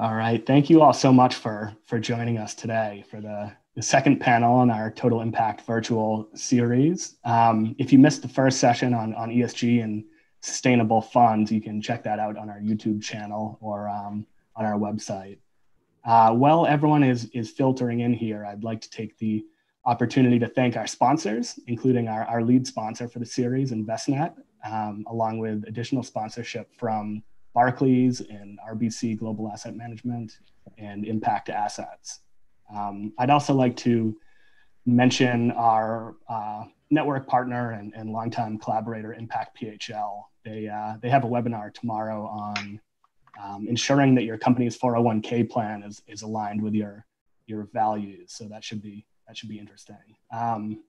All right. Thank you all so much for, for joining us today for the, the second panel on our Total Impact virtual series. Um, if you missed the first session on, on ESG and sustainable funds, you can check that out on our YouTube channel or um, on our website. Uh, while everyone is, is filtering in here, I'd like to take the opportunity to thank our sponsors, including our, our lead sponsor for the series, Envestnet, um, along with additional sponsorship from Barclays and RBC Global Asset Management and Impact Assets. Um, I'd also like to mention our uh, network partner and, and longtime collaborator, Impact PHL. They, uh, they have a webinar tomorrow on um, ensuring that your company's 401k plan is, is aligned with your, your values. So that should be, that should be interesting. Um,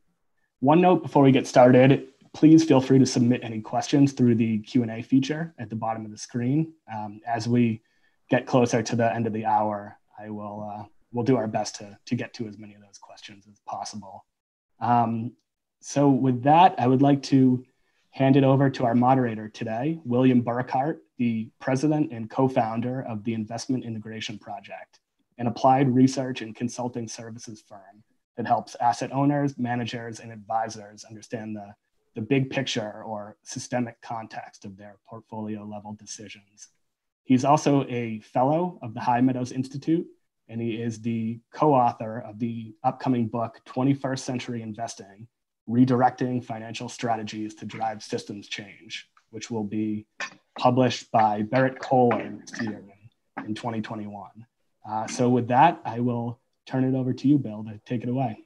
one note before we get started, please feel free to submit any questions through the Q&A feature at the bottom of the screen. Um, as we get closer to the end of the hour, I will uh, we'll do our best to, to get to as many of those questions as possible. Um, so with that, I would like to hand it over to our moderator today, William Burckart, the president and co-founder of the Investment Integration Project, an applied research and consulting services firm that helps asset owners, managers, and advisors understand the, the big picture or systemic context of their portfolio level decisions. He's also a fellow of the High Meadows Institute, and he is the co-author of the upcoming book, 21st Century Investing, Redirecting Financial Strategies to Drive Systems Change, which will be published by year in, in 2021. Uh, so with that, I will turn it over to you, Bill, to take it away.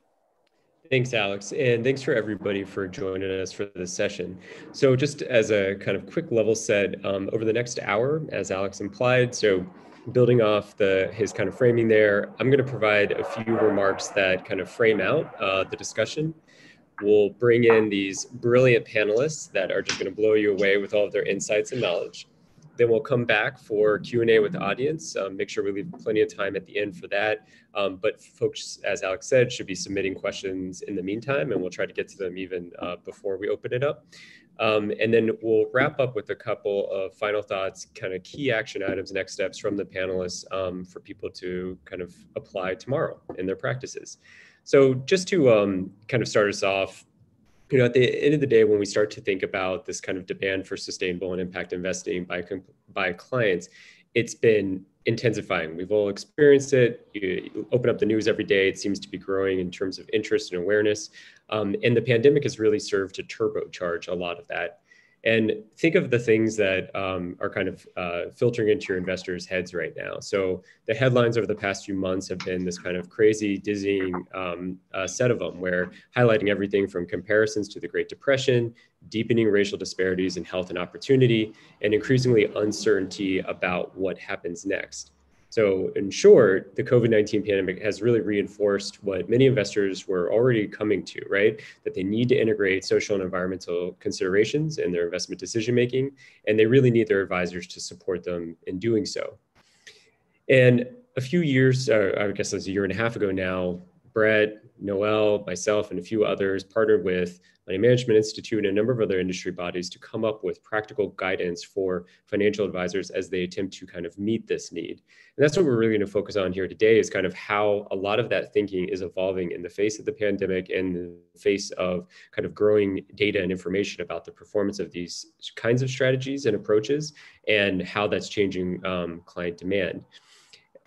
Thanks, Alex. And thanks for everybody for joining us for this session. So just as a kind of quick level set, um, over the next hour, as Alex implied, so building off the his kind of framing there, I'm going to provide a few remarks that kind of frame out uh, the discussion. We'll bring in these brilliant panelists that are just going to blow you away with all of their insights and knowledge. Then we'll come back for Q&A with the audience. Um, make sure we leave plenty of time at the end for that. Um, but folks, as Alex said, should be submitting questions in the meantime, and we'll try to get to them even uh, before we open it up. Um, and then we'll wrap up with a couple of final thoughts, kind of key action items, next steps from the panelists um, for people to kind of apply tomorrow in their practices. So just to um, kind of start us off, you know, at the end of the day, when we start to think about this kind of demand for sustainable and impact investing by by clients, it's been intensifying. We've all experienced it. You open up the news every day; it seems to be growing in terms of interest and awareness. Um, and the pandemic has really served to turbocharge a lot of that and think of the things that um, are kind of uh, filtering into your investors' heads right now. So the headlines over the past few months have been this kind of crazy, dizzying um, uh, set of them, where highlighting everything from comparisons to the Great Depression, deepening racial disparities in health and opportunity, and increasingly uncertainty about what happens next. So, in short, the COVID 19 pandemic has really reinforced what many investors were already coming to, right? That they need to integrate social and environmental considerations in their investment decision making, and they really need their advisors to support them in doing so. And a few years, uh, I guess it was a year and a half ago now, Brett, Noel, myself, and a few others partnered with Money Management Institute and a number of other industry bodies to come up with practical guidance for financial advisors as they attempt to kind of meet this need. And that's what we're really going to focus on here today is kind of how a lot of that thinking is evolving in the face of the pandemic and the face of kind of growing data and information about the performance of these kinds of strategies and approaches and how that's changing um, client demand.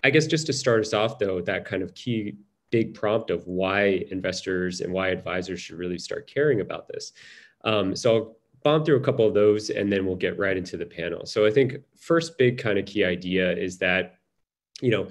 I guess just to start us off, though, that kind of key big prompt of why investors and why advisors should really start caring about this. Um, so I'll bomb through a couple of those and then we'll get right into the panel. So I think first big kind of key idea is that, you know,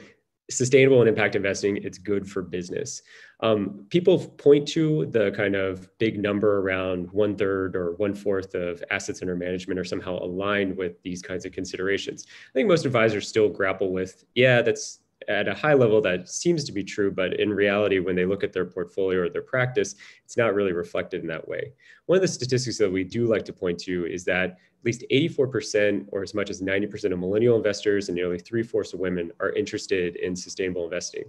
sustainable and impact investing, it's good for business. Um, people point to the kind of big number around one third or one fourth of assets under management are somehow aligned with these kinds of considerations. I think most advisors still grapple with, yeah, that's at a high level that seems to be true, but in reality, when they look at their portfolio or their practice, it's not really reflected in that way. One of the statistics that we do like to point to is that at least 84% or as much as 90% of millennial investors and nearly three fourths of women are interested in sustainable investing.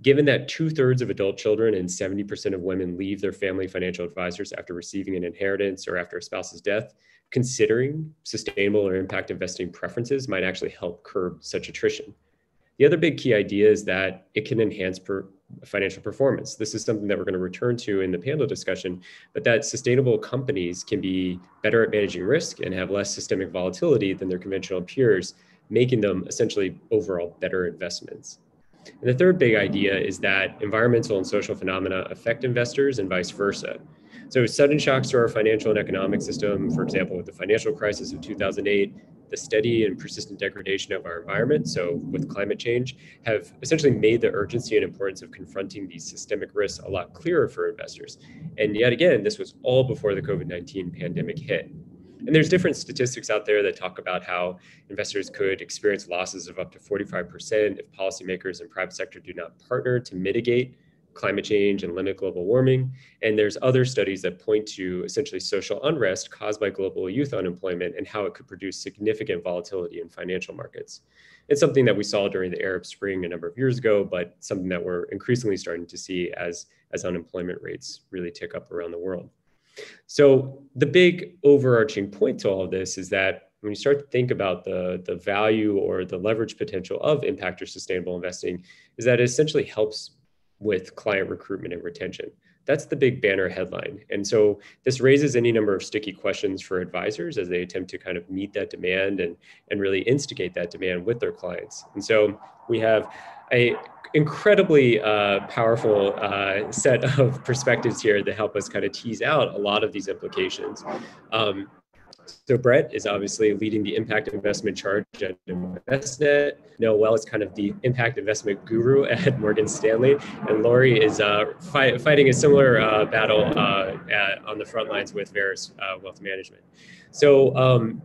Given that two thirds of adult children and 70% of women leave their family financial advisors after receiving an inheritance or after a spouse's death, considering sustainable or impact investing preferences might actually help curb such attrition. The other big key idea is that it can enhance per financial performance. This is something that we're going to return to in the panel discussion, but that sustainable companies can be better at managing risk and have less systemic volatility than their conventional peers, making them essentially overall better investments. And the third big idea is that environmental and social phenomena affect investors and vice versa. So sudden shocks to our financial and economic system, for example, with the financial crisis of 2008, the steady and persistent degradation of our environment, so with climate change, have essentially made the urgency and importance of confronting these systemic risks a lot clearer for investors. And yet again, this was all before the COVID 19 pandemic hit. And there's different statistics out there that talk about how investors could experience losses of up to 45% if policymakers and private sector do not partner to mitigate climate change and limit global warming. And there's other studies that point to essentially social unrest caused by global youth unemployment and how it could produce significant volatility in financial markets. It's something that we saw during the Arab Spring a number of years ago, but something that we're increasingly starting to see as, as unemployment rates really tick up around the world. So the big overarching point to all of this is that when you start to think about the, the value or the leverage potential of impact or sustainable investing, is that it essentially helps with client recruitment and retention. That's the big banner headline. And so this raises any number of sticky questions for advisors as they attempt to kind of meet that demand and, and really instigate that demand with their clients. And so we have a incredibly uh, powerful uh, set of perspectives here that help us kind of tease out a lot of these implications. Um, so Brett is obviously leading the impact investment charge at Envestnet. Noel is kind of the impact investment guru at Morgan Stanley, and Lori is uh, fight, fighting a similar uh, battle uh, at, on the front lines with Veris uh, Wealth Management. So um,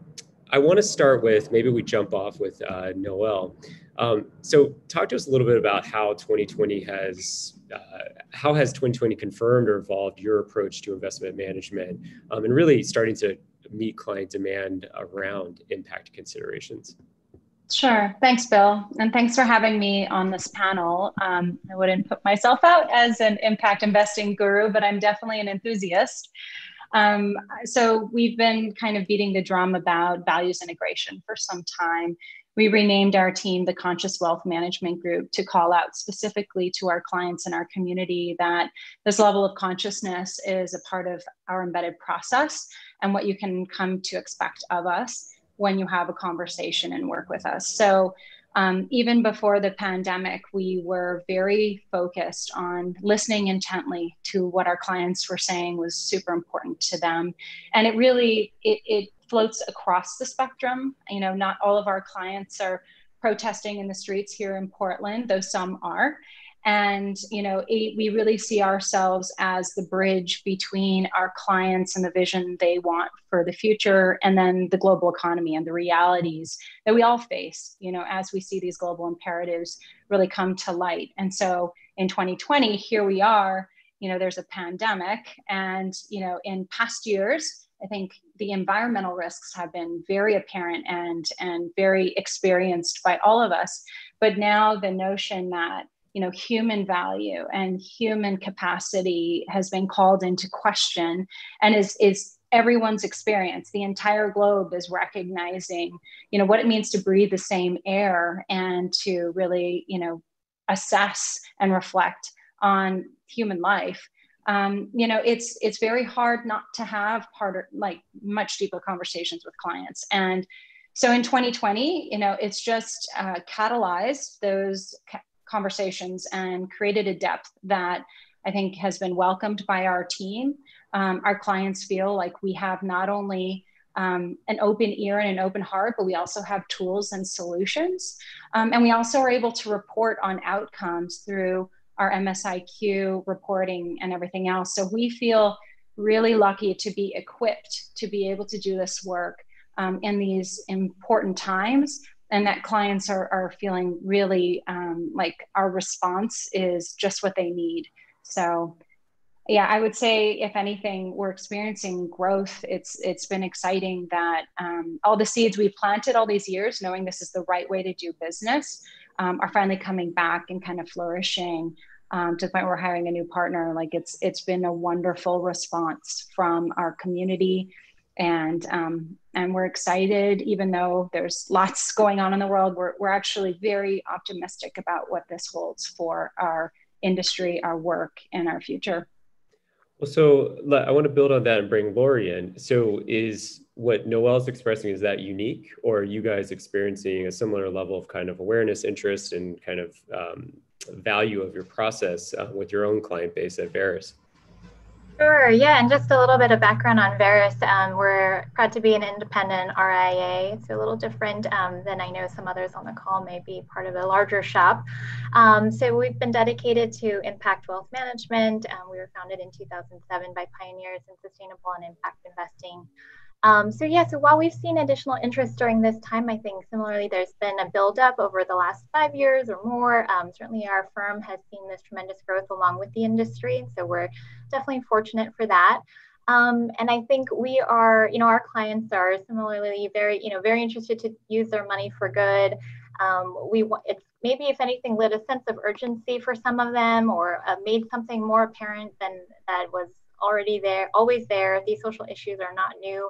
I want to start with maybe we jump off with uh, Noel. Um, so talk to us a little bit about how 2020 has uh, how has 2020 confirmed or evolved your approach to investment management um, and really starting to meet client demand around impact considerations? Sure. Thanks, Bill. And thanks for having me on this panel. Um, I wouldn't put myself out as an impact investing guru, but I'm definitely an enthusiast. Um, so we've been kind of beating the drum about values integration for some time. We renamed our team the Conscious Wealth Management Group to call out specifically to our clients and our community that this level of consciousness is a part of our embedded process and what you can come to expect of us when you have a conversation and work with us. So, um, even before the pandemic, we were very focused on listening intently to what our clients were saying was super important to them, and it really it, it floats across the spectrum. You know, not all of our clients are protesting in the streets here in Portland, though some are and you know it, we really see ourselves as the bridge between our clients and the vision they want for the future and then the global economy and the realities that we all face you know as we see these global imperatives really come to light and so in 2020 here we are you know there's a pandemic and you know in past years i think the environmental risks have been very apparent and and very experienced by all of us. But now the notion that you know human value and human capacity has been called into question and is is everyone's experience. The entire globe is recognizing you know what it means to breathe the same air and to really you know assess and reflect on human life um, you know it's it's very hard not to have harder like much deeper conversations with clients and so in 2020 you know it's just uh, catalyzed those conversations and created a depth that I think has been welcomed by our team. Um, our clients feel like we have not only um, an open ear and an open heart, but we also have tools and solutions. Um, and we also are able to report on outcomes through our MSIQ reporting and everything else. So we feel really lucky to be equipped to be able to do this work um, in these important times and that clients are, are feeling really um, like our response is just what they need. So yeah, I would say if anything, we're experiencing growth. It's it's been exciting that um, all the seeds we've planted all these years, knowing this is the right way to do business, um, are finally coming back and kind of flourishing um, to the point where we're hiring a new partner. Like it's it's been a wonderful response from our community. And um, and we're excited even though there's lots going on in the world we're, we're actually very optimistic about what this holds for our industry our work and our future. Well so i want to build on that and bring lori in. So is what noel's expressing is that unique or are you guys experiencing a similar level of kind of awareness interest and kind of um, value of your process uh, with your own client base at Veris Sure, yeah, and just a little bit of background on Veris. Um, we're proud to be an independent RIA. It's a little different um, than I know some others on the call may be part of a larger shop. Um, so we've been dedicated to impact wealth management. Um, we were founded in 2007 by pioneers in sustainable and impact investing. Um, so yeah, so while we've seen additional interest during this time, I think similarly there's been a buildup over the last five years or more. Um, certainly our firm has seen this tremendous growth along with the industry. So we're definitely fortunate for that. Um, and I think we are, you know, our clients are similarly very, you know, very interested to use their money for good. Um, we it's maybe if anything lit a sense of urgency for some of them or uh, made something more apparent than that was already there, always there. These social issues are not new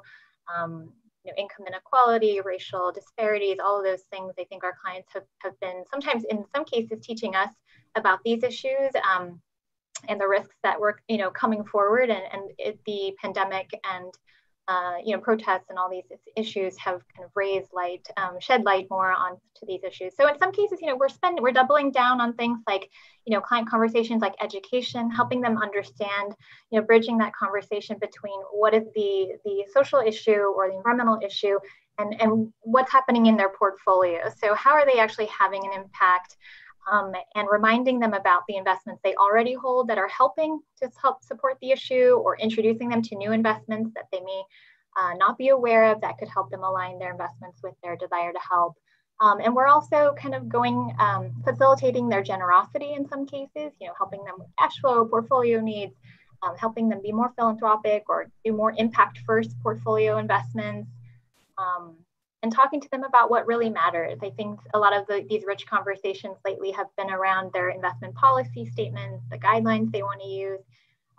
um, you know, income inequality, racial disparities, all of those things. I think our clients have, have been sometimes, in some cases, teaching us about these issues um, and the risks that were, you know, coming forward. And, and it, the pandemic and uh, you know, protests and all these issues have kind of raised light, um, shed light more on to these issues. So in some cases, you know, we're spending, we're doubling down on things like, you know, client conversations like education, helping them understand, you know, bridging that conversation between what is the the social issue or the environmental issue and and what's happening in their portfolio. So how are they actually having an impact? Um, and reminding them about the investments they already hold that are helping to help support the issue or introducing them to new investments that they may uh, not be aware of that could help them align their investments with their desire to help. Um, and we're also kind of going, um, facilitating their generosity in some cases, you know, helping them with cash flow, portfolio needs, um, helping them be more philanthropic or do more impact first portfolio investments. Um, and talking to them about what really matters. I think a lot of the, these rich conversations lately have been around their investment policy statements, the guidelines they want to use,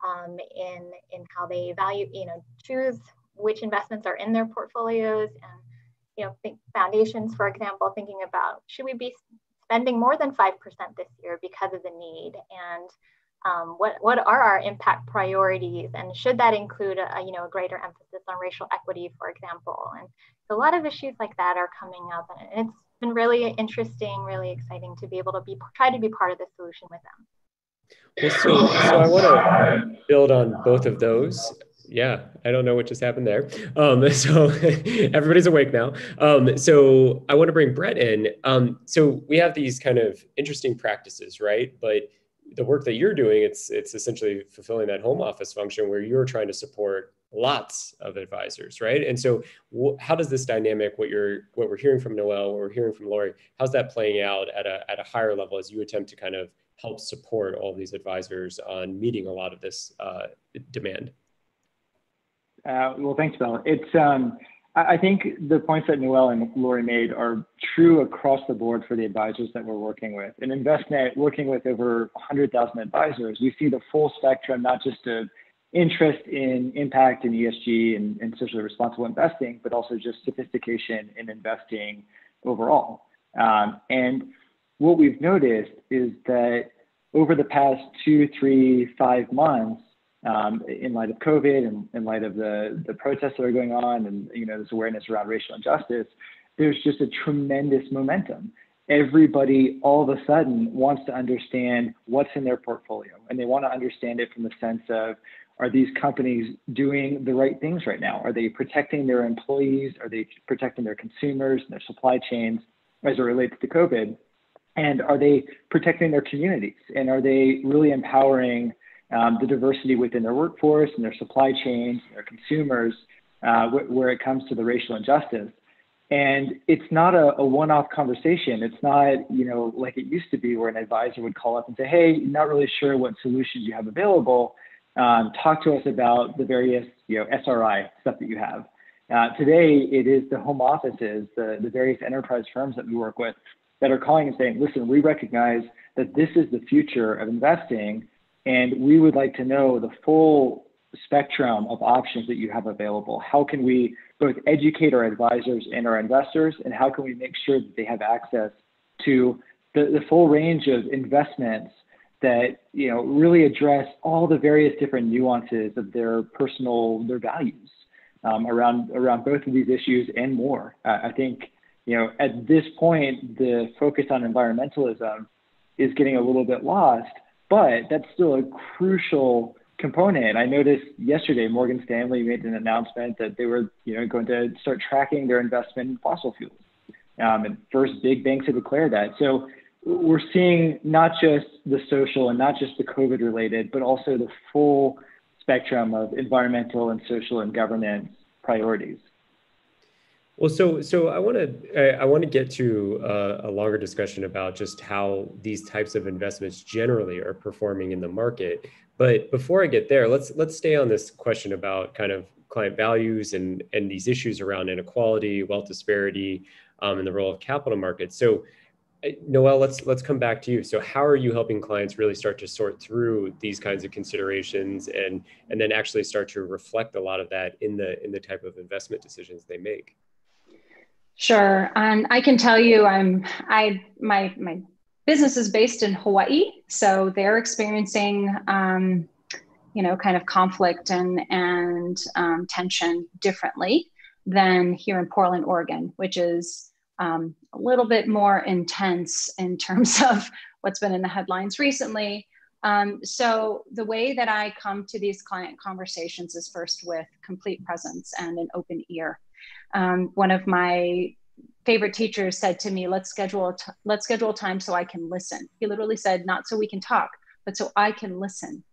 um, in in how they value, you know, choose which investments are in their portfolios, and you know, think foundations, for example, thinking about should we be spending more than five percent this year because of the need, and um, what, what are our impact priorities? And should that include a, you know a greater emphasis on racial equity for example? And a lot of issues like that are coming up and it's been really interesting really exciting to be able to be try to be part of the solution with them. Well so, so i want to build on both of those. Yeah i don't know what just happened there. Um, so everybody's awake now. Um, so i want to bring brett in. Um, so we have these kind of interesting practices right? But the work that you're doing, it's it's essentially fulfilling that home office function where you're trying to support lots of advisors, right? And so, wh- how does this dynamic, what you're what we're hearing from Noel, what we're hearing from Lori, how's that playing out at a at a higher level as you attempt to kind of help support all these advisors on meeting a lot of this uh, demand? Uh, well, thanks, Bill. It's um, I think the points that Noel and Lori made are true across the board for the advisors that we're working with. In Envestnet, working with over 100,000 advisors, we see the full spectrum, not just of interest in impact and ESG and, and socially responsible investing, but also just sophistication in investing overall. Um, and what we've noticed is that over the past two, three, five months, um, in light of COVID and in light of the, the protests that are going on and you know this awareness around racial injustice, there's just a tremendous momentum. Everybody all of a sudden wants to understand what's in their portfolio and they want to understand it from the sense of are these companies doing the right things right now? Are they protecting their employees? Are they protecting their consumers and their supply chains as it relates to COVID? And are they protecting their communities? And are they really empowering um, the diversity within their workforce and their supply chains, their consumers, uh, wh- where it comes to the racial injustice. And it's not a, a, one-off conversation. It's not, you know, like it used to be where an advisor would call up and say, hey, not really sure what solutions you have available. Um, talk to us about the various, you know, SRI stuff that you have. Uh, today, it is the home offices, the, the various enterprise firms that we work with that are calling and saying, listen, we recognize that this is the future of investing and we would like to know the full spectrum of options that you have available? How can we both educate our advisors and our investors, and how can we make sure that they have access to the, the full range of investments that you know really address all the various different nuances of their personal their values um, around around both of these issues and more. Uh, I think you know at this point the focus on environmentalism is getting a little bit lost, but that's still a crucial component. I noticed yesterday Morgan Stanley made an announcement that they were you know going to start tracking their investment in fossil fuels. Um, and first big banks to declare that. So we're seeing not just the social and not just the COVID related, but also the full spectrum of environmental and social and governance priorities. Well, so so I want to I want to get to uh, a longer discussion about just how these types of investments generally are performing in the market. But before I get there, let's let's stay on this question about kind of client values and and these issues around inequality, wealth disparity, um, and the role of capital markets. So Noel, let's let's come back to you. So, how are you helping clients really start to sort through these kinds of considerations, and and then actually start to reflect a lot of that in the in the type of investment decisions they make? Sure, and I can tell you, I'm I my my business is based in Hawaii, so they're experiencing. Um, you know, kind of conflict and and um, tension differently than here in Portland, Oregon, which is um, a little bit more intense in terms of what's been in the headlines recently. Um, so the way that I come to these client conversations is first with complete presence and an open ear. Um, one of my favorite teachers said to me, "Let's schedule t- let's schedule time so I can listen." He literally said, "Not so we can talk, but so I can listen,"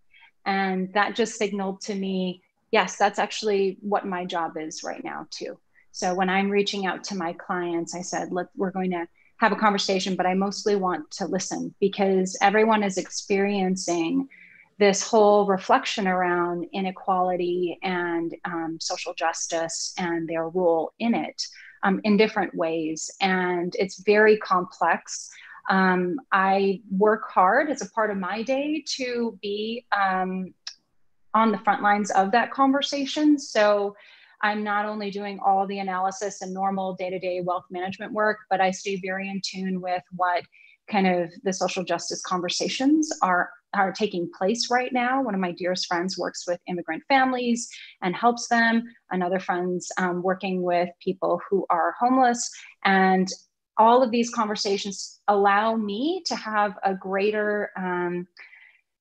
and that just signaled to me, yes, that's actually what my job is right now too. So when I'm reaching out to my clients, I said, look, we're going to have a conversation, but I mostly want to listen because everyone is experiencing this whole reflection around inequality and um, social justice and their role in it um, in different ways. And it's very complex. Um, I work hard as a part of my day to be um, on the front lines of that conversation. So I'm not only doing all the analysis and normal day to day wealth management work, but I stay very in tune with what kind of the social justice conversations are are taking place right now. One of my dearest friends works with immigrant families and helps them. Another friend's um, working with people who are homeless. And all of these conversations allow me to have a greater um,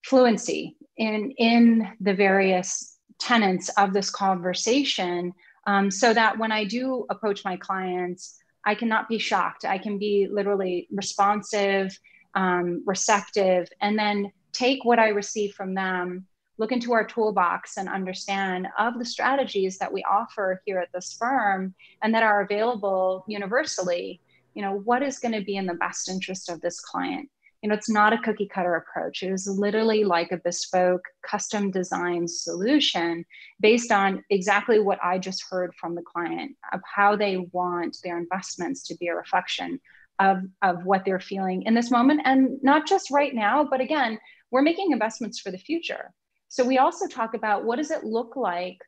fluency in, in the various tenets of this conversation um, so that when I do approach my clients, I cannot be shocked. I can be literally responsive, um, receptive, and then take what I receive from them, look into our toolbox, and understand of the strategies that we offer here at this firm and that are available universally. You know, what is going to be in the best interest of this client? You know, it's not a cookie cutter approach. It is literally like a bespoke, custom designed solution based on exactly what I just heard from the client of how they want their investments to be a reflection of, of what they're feeling in this moment. And not just right now, but again, we're making investments for the future. So we also talk about what does it look like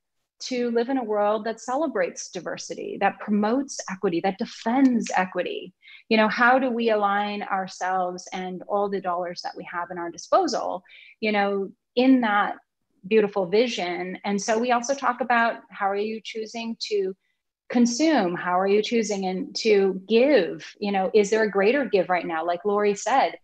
to live in a world that celebrates diversity, that promotes equity, that defends equity. You know, how do we align ourselves and all the dollars that we have in our disposal, you know, in that beautiful vision? And so we also talk about how are you choosing to consume? How are you choosing and to give? You know, is there a greater give right now? Like Lori said,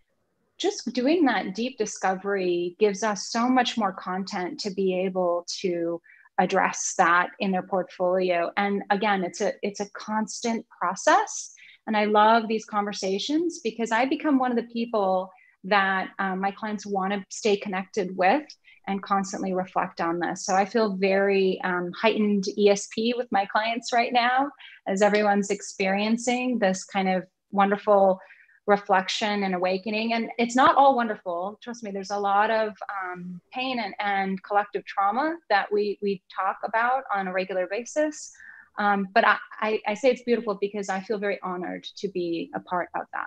just doing that deep discovery gives us so much more content to be able to address that in their portfolio. And again it's a it's a constant process. And i love these conversations because i become one of the people that um, my clients want to stay connected with and constantly reflect on this. So i feel very um, heightened esp with my clients right now as everyone's experiencing this kind of wonderful reflection and awakening. And it's not all wonderful. Trust me, there's a lot of um, pain and, and collective trauma that we, we talk about on a regular basis. Um, but I, I, I, say it's beautiful because I feel very honored to be a part of that.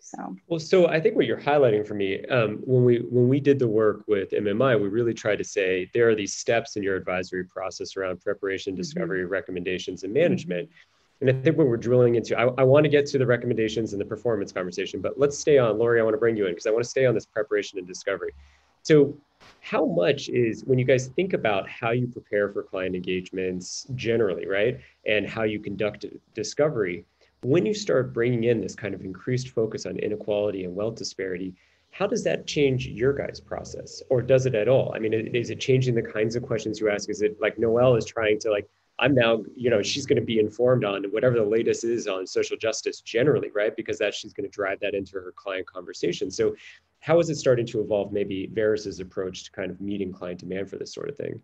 So well, so I think what you're highlighting for me um, when we when we did the work with MMI, we really tried to say there are these steps in your advisory process around preparation, mm-hmm. discovery, mm-hmm. recommendations, and management. And I think what we're drilling into, I, I want to get to the recommendations and the performance conversation, but let's stay on, Lori, I want to bring you in because I want to stay on this preparation and discovery. So how much is when you guys think about how you prepare for client engagements generally, right? And how you conduct discovery, when you start bringing in this kind of increased focus on inequality and wealth disparity, how does that change your guys' process or does it at all? I mean, is it changing the kinds of questions you ask? Is it like Noel is trying to like I'm now, you know, she's going to be informed on whatever the latest is on social justice generally, right? Because that she's going to drive that into her client conversation. So, how is it starting to evolve? Maybe Veris's approach to kind of meeting client demand for this sort of thing.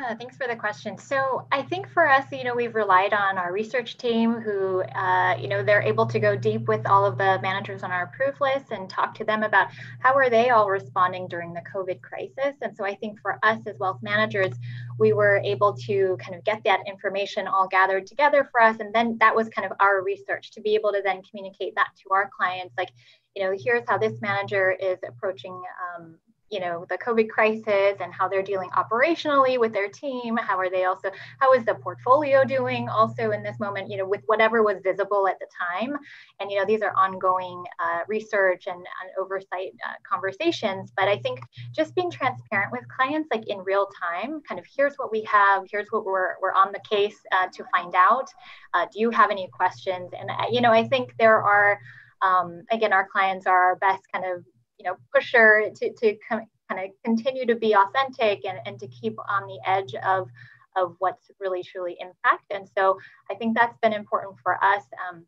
Yeah, thanks for the question. So I think for us, you know, we've relied on our research team who, uh, you know, they're able to go deep with all of the managers on our approved list and talk to them about how are they all responding during the COVID crisis. And so I think for us as wealth managers, we were able to kind of get that information all gathered together for us. And then that was kind of our research to be able to then communicate that to our clients. Like, you know, here's how this manager is approaching um, you know the covid crisis and how they're dealing operationally with their team. How are they also how is the portfolio doing also in this moment you know with whatever was visible at the time? And you know these are ongoing uh, research and, and oversight uh, conversations. But i think just being transparent with clients like in real time kind of here's what we have. Here's what we're, we're on the case uh, to find out. Uh, do you have any questions? And uh, you know i think there are um, again our clients are our best kind of you know pusher to, to kind of continue to be authentic and, and to keep on the edge of of what's really truly impact and so i think that's been important for us um,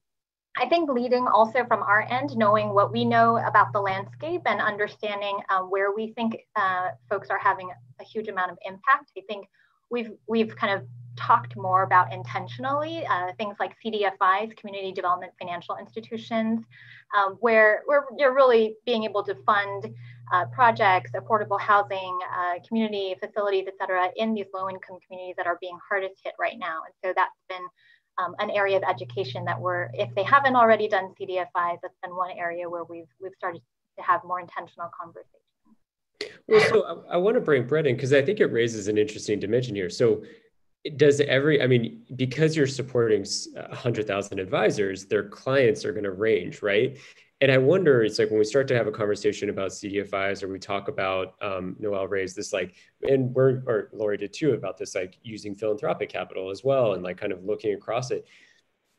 I think leading also from our end, knowing what we know about the landscape and understanding uh, where we think uh, folks are having a huge amount of impact. I think we've we've kind of talked more about intentionally uh, things like CDFIs, community development financial institutions, um, where, where you're really being able to fund uh, projects, affordable housing, uh, community facilities, et cetera, in these low income communities that are being hardest hit right now. And so that's been um, an area of education that we're, if they haven't already done CDFIs, that's been one area where we've, we've started to have more intentional conversations. Well, so I, I want to bring Brett in because I think it raises an interesting dimension here. So does every i mean because you're supporting 100000 advisors their clients are going to range right and i wonder it's like when we start to have a conversation about cdfis or we talk about um, noelle raised this like and we're or lori did too about this like using philanthropic capital as well and like kind of looking across it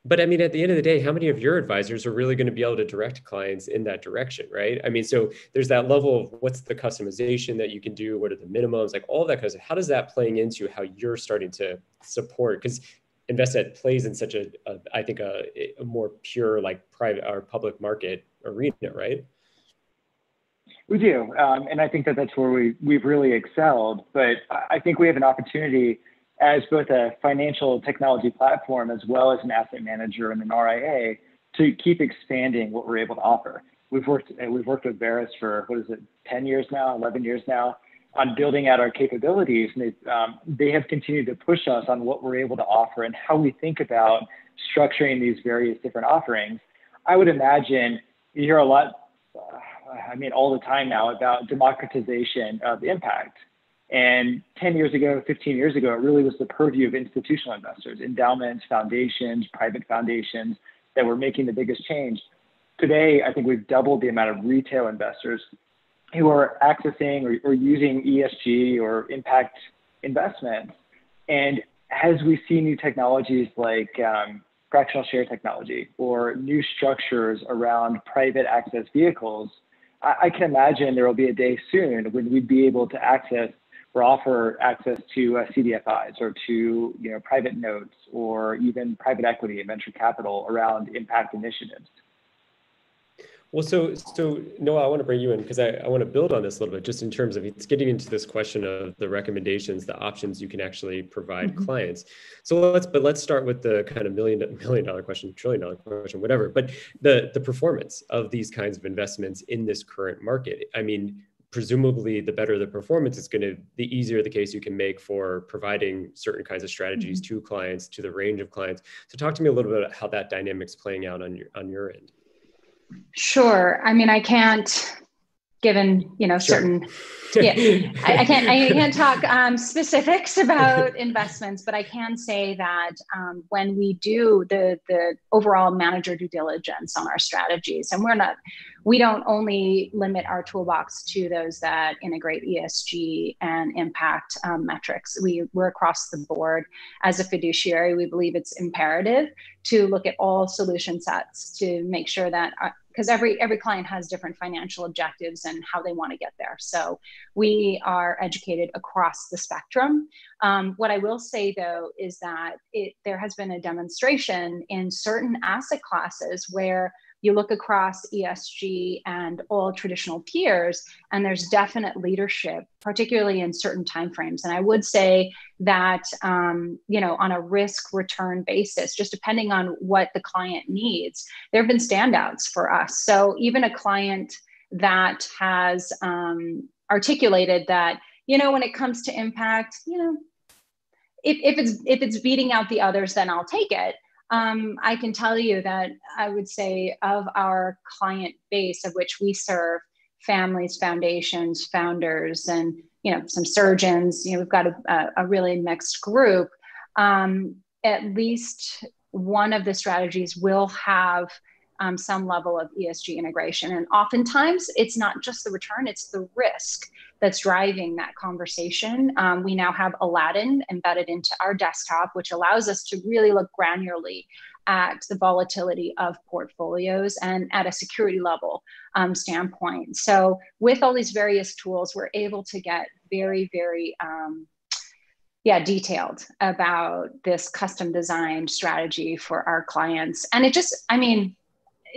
but I mean, at the end of the day, how many of your advisors are really going to be able to direct clients in that direction, right? I mean, so there's that level of what's the customization that you can do, what are the minimums, like all that kind of. How does that playing into how you're starting to support? Because Envestnet plays in such a, a I think, a, a, more pure like private or public market arena, right? We do, um, and I think that that's where we we've really excelled. But I think we have an opportunity as both a financial technology platform as well as an asset manager and an RIA to keep expanding what we're able to offer. We've worked we've worked with Veris for what is it, 10 years now, 11 years now, on building out our capabilities, and they, um, they have continued to push us on what we're able to offer and how we think about structuring these various different offerings. I would imagine you hear a lot, uh, I mean, all the time now about democratization of impact. And 10 years ago, 15 years ago, it really was the purview of institutional investors, endowments, foundations, private foundations that were making the biggest change. Today, I think we've doubled the amount of retail investors who are accessing or, or using ESG or impact investments. And as we see new technologies like um, fractional share technology or new structures around private access vehicles, I, I can imagine there will be a day soon when we'd be able to access or offer access to uh, CDFIs or to you know private notes or even private equity and venture capital around impact initiatives. Well, so so Noel, I want to bring you in because I, I want to build on this a little bit, just in terms of it's getting into this question of the recommendations, the options you can actually provide mm-hmm. clients. So let's but let's start with the kind of million million dollar question, trillion dollar question, whatever. But the the performance of these kinds of investments in this current market. I mean, presumably the better the performance is going to the easier the case you can make for providing certain kinds of strategies mm-hmm. to clients to the range of clients so talk to me a little bit about how that dynamic's playing out on your on your end Sure. I mean, I can't, given you know sure. certain yeah, I, I, can't I can't talk um, specifics about investments, but I can say that um, when we do the the overall manager due diligence on our strategies, and we're not we don't only limit our toolbox to those that integrate ESG and impact um, metrics. We, we're across the board. As a fiduciary, we believe it's imperative to look at all solution sets to make sure that because uh, every every client has different financial objectives and how they want to get there. So we are educated across the spectrum. Um, what I will say though is that it, there has been a demonstration in certain asset classes where you look across ESG and all traditional peers, and there's definite leadership, particularly in certain timeframes. And I would say that um, you know on a risk return basis, just depending on what the client needs, there have been standouts for us. So even a client that has um, articulated that you know when it comes to impact, you know if, if it's if it's beating out the others, then I'll take it um, I can tell you that I would say of our client base, of which we serve families, foundations, founders, and you know some surgeons. You know, we've got a, a really mixed group. Um, at least one of the strategies will have um, some level of ESG integration. And oftentimes it's not just the return, it's the risk that's driving that conversation. Um, we now have Aladdin embedded into our desktop, which allows us to really look granularly at the volatility of portfolios and at a security level um, standpoint. So, with all these various tools, we're able to get very, very um, yeah detailed about this custom designed strategy for our clients and it just i mean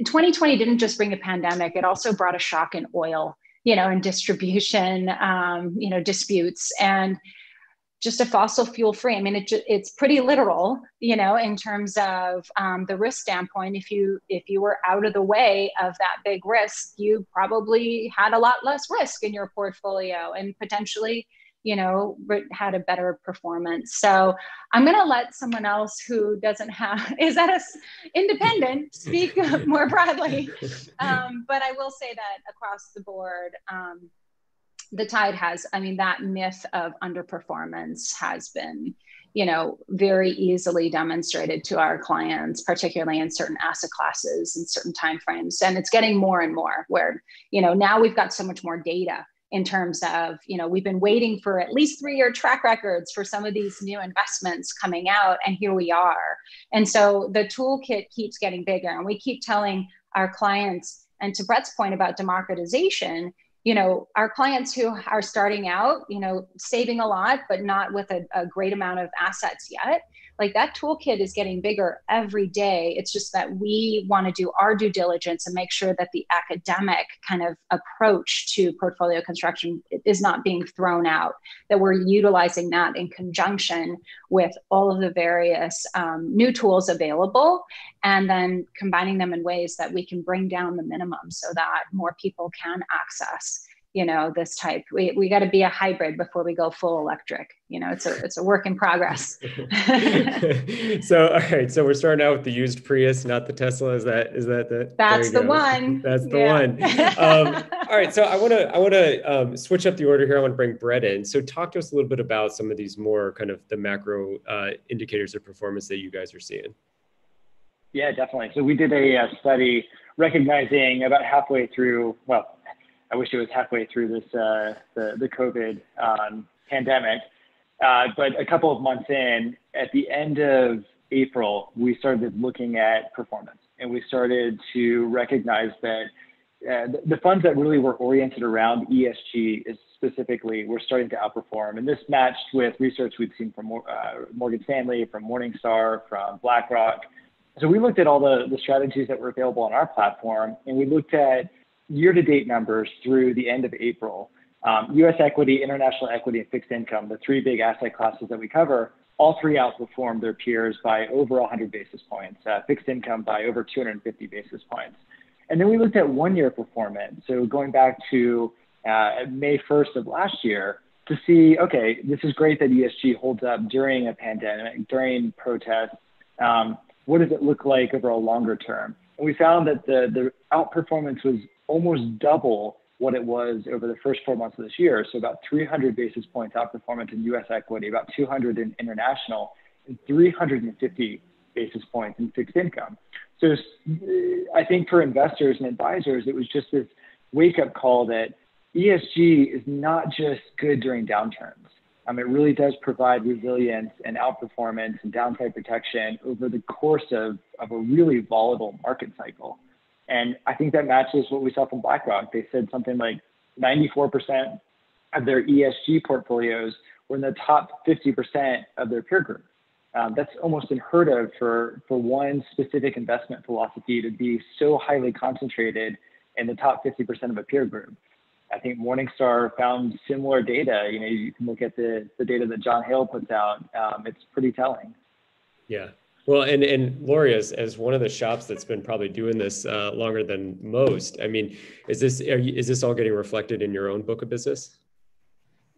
2020 didn't just bring a pandemic, it also brought a shock in oil, you know, and distribution, um, you know, disputes and just a fossil fuel free. I mean, it, it's pretty literal, you know, in terms of um, the risk standpoint. If you if you were out of the way of that big risk, you probably had a lot less risk in your portfolio and potentially you know had a better performance. So i'm going to let someone else who doesn't have is that a independent speak more broadly. Um, but i will say that across the board um, the tide has i mean that myth of underperformance has been you know very easily demonstrated to our clients particularly in certain asset classes and certain timeframes and it's getting more and more where you know now we've got so much more data in terms of you know we've been waiting for at least three year track records for some of these new investments coming out and here we are. And so the toolkit keeps getting bigger and we keep telling our clients and to brett's point about democratization you know our clients who are starting out you know saving a lot but not with a, a great amount of assets yet like that toolkit is getting bigger every day. It's just that we want to do our due diligence and make sure that the academic kind of approach to portfolio construction is not being thrown out, that we're utilizing that in conjunction with all of the various um, new tools available, and then combining them in ways that we can bring down the minimum so that more people can access you know this type. We, we got to be a hybrid before we go full electric you know it's a it's a work in progress. So all right so we're starting out with the used prius not the tesla. Is that is that the that's the go. one. That's the yeah. one. Um, all right so i want to i want to um, switch up the order here. I want to bring brett in. So talk to us a little bit about some of these more kind of the macro uh, indicators of performance that you guys are seeing. Yeah definitely. So we did a, a uh, study recognizing about halfway through well I wish it was halfway through this uh, the the COVID um, pandemic. Uh, but a couple of months in, at the end of April, we started looking at performance, and we started to recognize that uh, the, funds that really were oriented around ESG is specifically were starting to outperform. And this matched with research we'd seen from uh, Morgan Stanley, from Morningstar, from BlackRock. So we looked at all the, the strategies that were available on our platform, and we looked at year-to-date numbers through the end of April, um, U.S. equity, international equity, and fixed income, the three big asset classes that we cover, all three outperformed their peers by over 100 basis points, uh, fixed income by over 250 basis points. And then we looked at one-year performance, so going back to uh, May 1st of last year, to see, okay, this is great that ESG holds up during a pandemic, during protests. Um, what does it look like over a longer term? And we found that the outperformance was almost double what it was over the first four months of this year. So about 300 basis points outperformance in US equity, about 200 in international, and 350 basis points in fixed income. So I think for investors and advisors, it was just this wake up call that ESG is not just good during downturns. Um, it really does provide resilience and outperformance and downside protection over the course of, of a really volatile market cycle. And I think that matches what we saw from BlackRock. They said something like 94% of their ESG portfolios were in the top 50% of their peer group. Um, that's almost unheard of for, for one specific investment philosophy to be so highly concentrated in the top 50% of a peer group. I think Morningstar found similar data. You know, you can look at the, the data that John Hale puts out. Um, it's pretty telling. Yeah. Well, and and Lori, as, as one of the shops that's been probably doing this uh, longer than most, I mean, is this you, is this all getting reflected in your own book of business?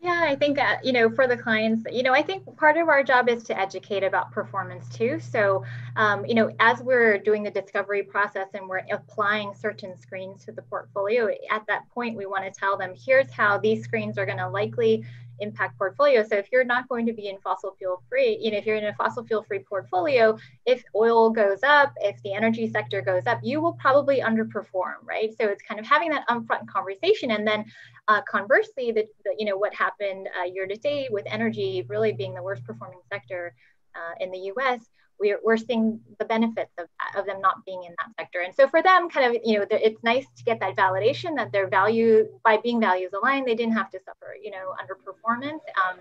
Yeah, I think, uh, you know, for the clients, you know, I think part of our job is to educate about performance too. So, um, you know, as we're doing the discovery process and we're applying certain screens to the portfolio, at that point, we want to tell them, here's how these screens are going to likely impact portfolio. So if you're not going to be in fossil fuel free, you know, if you're in a fossil fuel free portfolio, if oil goes up, if the energy sector goes up, you will probably underperform, right? So it's kind of having that upfront conversation. And then uh, conversely, the, you know, what happened uh, year to date with energy really being the worst performing sector uh, in the US, we're, we're seeing the benefits of, of them not being in that sector. And so for them, kind of, you know, it's nice to get that validation that their value, by being values aligned, they didn't have to suffer, you know, underperformance. Um,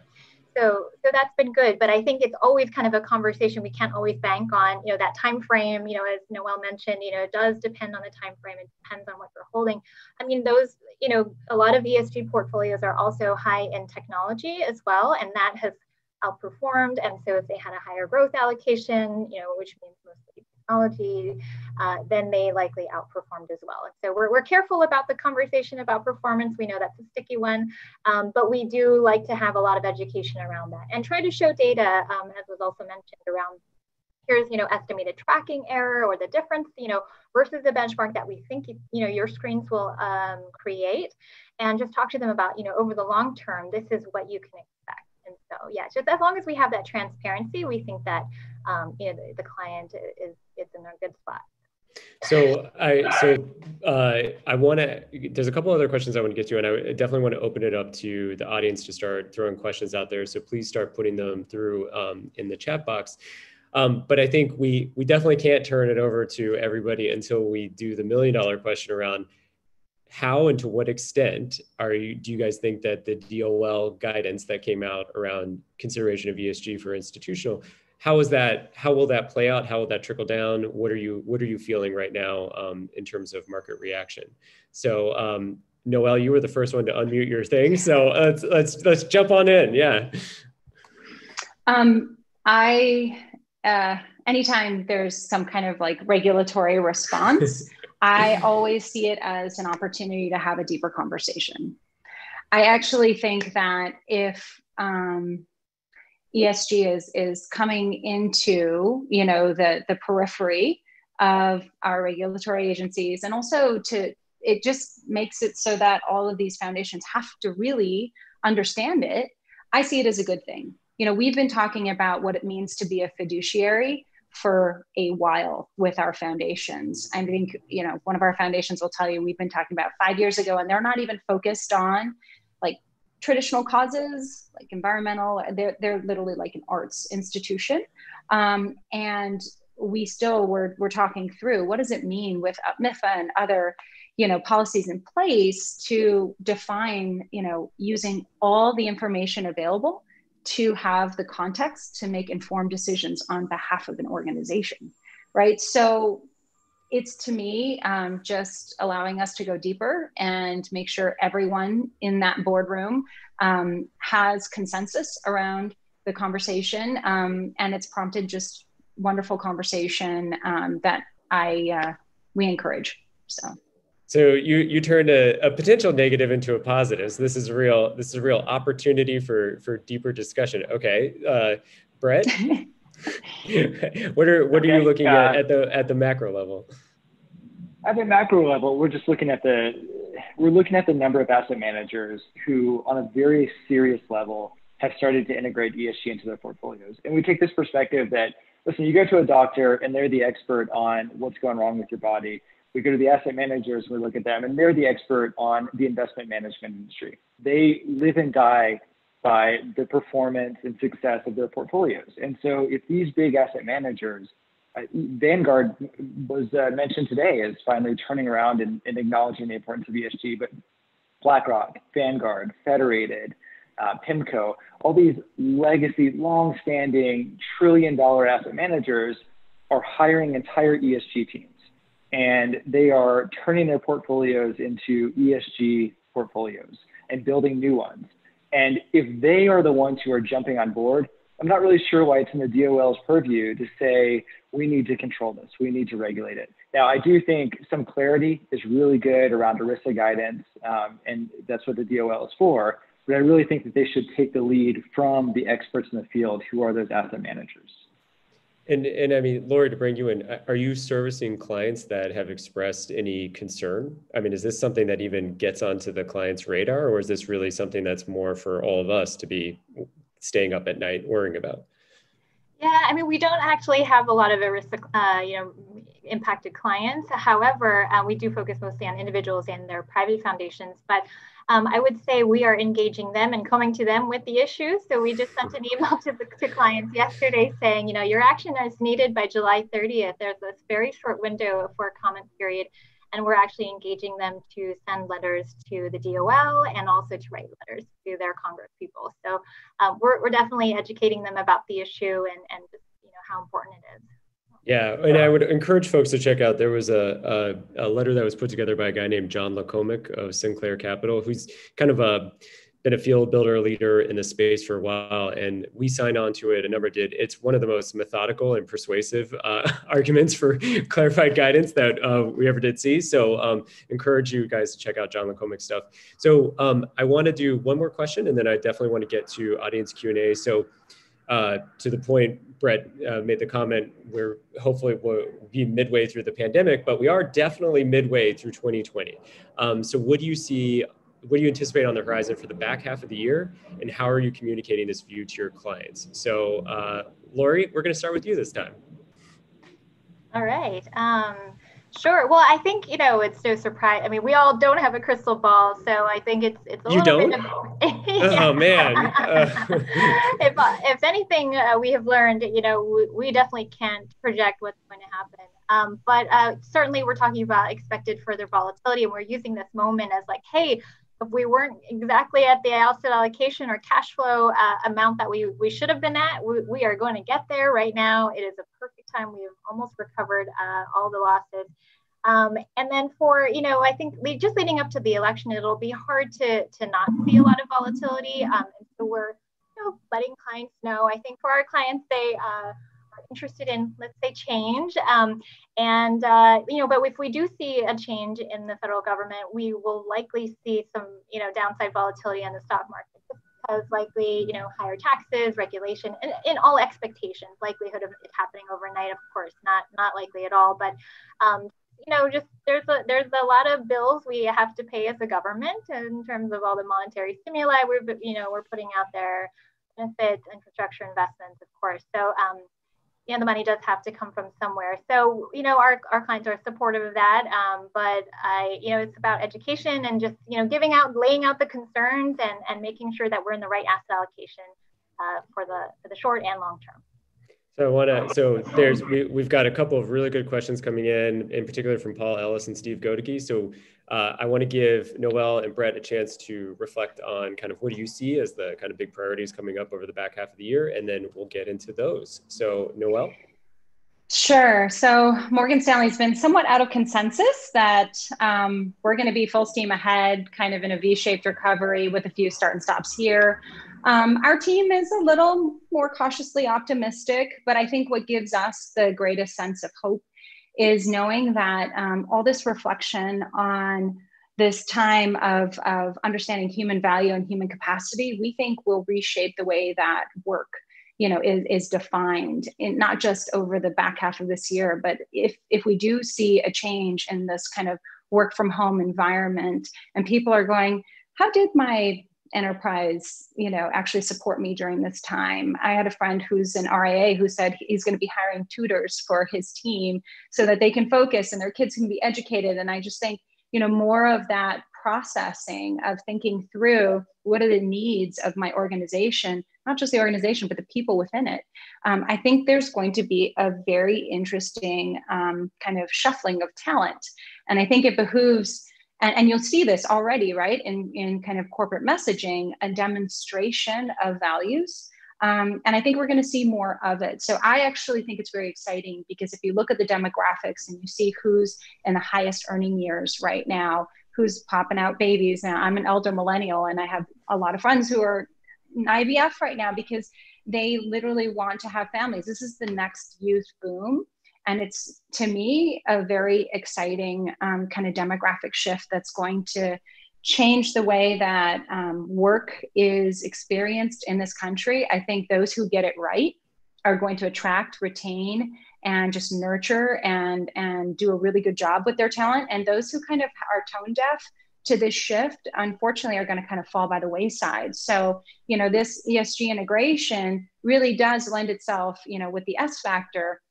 so, so that's been good. But I think it's always kind of a conversation. We can't always bank on, you know, that time frame. You know, as Noel mentioned, you know, it does depend on the time frame. It depends on what you're holding. I mean, those, you know, a lot of ESG portfolios are also high in technology as well, and that has outperformed. And so if they had a higher growth allocation, you know, which means mostly technology, uh, then they likely outperformed as well. And so we're, we're careful about the conversation about performance. We know that's a sticky one, um, but we do like to have a lot of education around that and try to show data, um, as was also mentioned, around here's you know estimated tracking error or the difference you know versus the benchmark that we think you know your screens will um, create and just talk to them about you know over the long term this is what you can and so, yeah, just as long as we have that transparency, we think that um, you know the, the client is is in a good spot. So I so uh, I want to. There's a couple other questions I want to get to, and I definitely want to open it up to the audience to start throwing questions out there. So please start putting them through um, in the chat box. Um, but I think we we definitely can't turn it over to everybody until we do the million dollar question around how and to what extent are you do you guys think that the DOL guidance that came out around consideration of ESG for institutional how is that how will that play out? How will that trickle down? What are you what are you feeling right now um, in terms of market reaction? So um, Noel you were the first one to unmute your thing so let's let's let's jump on in yeah. Um, I uh, anytime there's some kind of like regulatory response I always see it as an opportunity to have a deeper conversation. I actually think that if um, ESG is is coming into you know the the periphery of our regulatory agencies, and also to it just makes it so that all of these foundations have to really understand it. I see it as a good thing. You know, we've been talking about what it means to be a fiduciary for a while with our foundations. I think, you know, one of our foundations will tell you we've been talking about five years ago, and they're not even focused on like traditional causes, like environmental, they're, they're literally like an arts institution. Um, and we still were, we're talking through what does it mean with MIFA and other you know policies in place to define you know using all the information available to have the context to make informed decisions on behalf of an organization, right? So it's to me um, just allowing us to go deeper and make sure everyone in that boardroom um, has consensus around the conversation. Um, and it's prompted just wonderful conversation um, that I uh, we encourage. So. So you you turned a, a potential negative into a positive. So this is a real this is a real opportunity for for deeper discussion. Okay, uh, Brett, what are what are you looking uh, at at the at the macro level? at the macro level, we're just looking at the we're looking at the number of asset managers who, on a very serious level, have started to integrate ESG into their portfolios. And we take this perspective that listen, you go to a doctor and they're the expert on what's going wrong with your body. We go to the asset managers, and we look at them, and they're the expert on the investment management industry. They live and die by the performance and success of their portfolios. And so, if these big asset managers Vanguard was uh, mentioned today as finally turning around and, and, acknowledging the importance of ESG, but BlackRock, Vanguard, Federated, uh, PIMCO, all these legacy, long-standing trillion-dollar asset managers are hiring entire ESG teams, and they are turning their portfolios into ESG portfolios and building new ones. And if they are the ones who are jumping on board, I'm not really sure why it's in the DOL's purview to say we need to control this, we need to regulate it. Now, I do think some clarity is really good around ERISA guidance, um, and that's what the DOL is for. But I really think that they should take the lead from the experts in the field who are those asset managers. And, and I mean, Lori, to bring you in, are you servicing clients that have expressed any concern? I mean, is this something that even gets onto the client's radar, or is this really something that's more for all of us to be staying up at night worrying about? Yeah, I mean, we don't actually have a lot of uh, you know, impacted clients. However, uh, we do focus mostly on individuals and their private foundations. But um, I would say we are engaging them and coming to them with the issue. So we just sent an email to, to clients yesterday saying, you know, your action is needed by July 30th. There's this very short window for a comment period and we're actually engaging them to send letters to the DOL and also to write letters to their Congress people. So um, we're, we're definitely educating them about the issue and, and you know, how important it is. Yeah, and I would encourage folks to check out. There was a, a, a letter that was put together by a guy named John Lukomnik of Sinclair Capital, who's kind of a been a field builder leader in the space for a while, and we signed on to it. A number did. It's one of the most methodical and persuasive uh, arguments for clarified guidance that uh, we ever did see. So, um, encourage you guys to check out John Lukomnik stuff. So, um, I want to do one more question, and then I definitely want to get to audience Q and A. So. Uh, to the point Brett uh, made the comment, we're hopefully we'll be midway through the pandemic, but we are definitely midway through 2020. Um, so, what do you see what do you anticipate on the horizon for the back half of the year and how are you communicating this view to your clients so uh, lori we're going to start with you this time all right um, sure. Well i think you know it's no surprise i mean we all don't have a crystal ball so i think it's it's a you little don't? bit of, oh man. If, if anything uh, we have learned you know we, we, definitely can't project what's going to happen. Um, but uh, certainly we're talking about expected further volatility and we're using this moment as like hey we weren't exactly at the asset allocation or cash flow uh, amount that we, we should have been at, we, we, are going to get there right now. It is a perfect time. We have almost recovered uh, all the losses. Um, and then for, you know, I think just leading up to the election, it'll be hard to, to not see a lot of volatility. Um, and so we're, you know, letting clients know. I think for our clients, they, uh, interested in, let's say, change. Um, and, uh, you know, but if we do see a change in the federal government, we will likely see some, you know, downside volatility in the stock market because likely, you know, higher taxes, regulation, and in all expectations, likelihood of it happening overnight, of course, not not likely at all. But um, you know, just there's a there's a lot of bills we have to pay as a government in terms of all the monetary stimuli we're you know we're putting out there, benefits, infrastructure investments, of course. So um, you know, the money does have to come from somewhere. So, you know, our, our clients are supportive of that. Um, but I, you know, it's about education and just, you know, giving out, laying out the concerns and, and making sure that we're in the right asset allocation uh, for the for the short and long term. So I want to. So there's we, we've got a couple of really good questions coming in, in particular from Paul Ellis and Steve Godeke. So uh, I want to give Noel and Brett a chance to reflect on kind of what do you see as the kind of big priorities coming up over the back half of the year, and then we'll get into those. So Noel. Sure. So Morgan Stanley's been somewhat out of consensus that um, we're going to be full steam ahead, kind of in a V-shaped recovery with a few start and stops here. Um, our team is a little more cautiously optimistic, but I think what gives us the greatest sense of hope is knowing that um, all this reflection on this time of, of understanding human value and human capacity, we think will reshape the way that work you know is, is defined in not just over the back half of this year but if if we do see a change in this kind of work from home environment and people are going how did my enterprise you know actually support me during this time. I had a friend who's an ria who said he's going to be hiring tutors for his team so that they can focus and their kids can be educated. And i just think you know more of that processing of thinking through what are the needs of my organization not just the organization but the people within it um, i think there's going to be a very interesting um, kind of shuffling of talent. And i think it behooves and, and you'll see this already, right, in, in kind of corporate messaging, a demonstration of values. Um, and I think we're going to see more of it. So I actually think it's very exciting because if you look at the demographics and you see who's in the highest earning years right now, who's popping out babies. Now I'm an elder millennial and I have a lot of friends who are IVF right now because they literally want to have families. This is the next youth boom. And it's to me a very exciting um, kind of demographic shift that's going to change the way that um, work is experienced in this country. I think those who get it right are going to attract, retain, and just nurture and and do a really good job with their talent. And those who kind of are tone deaf to this shift, unfortunately, are going to kind of fall by the wayside. So, you know, this ESG integration really does lend itself, you know, with the S factor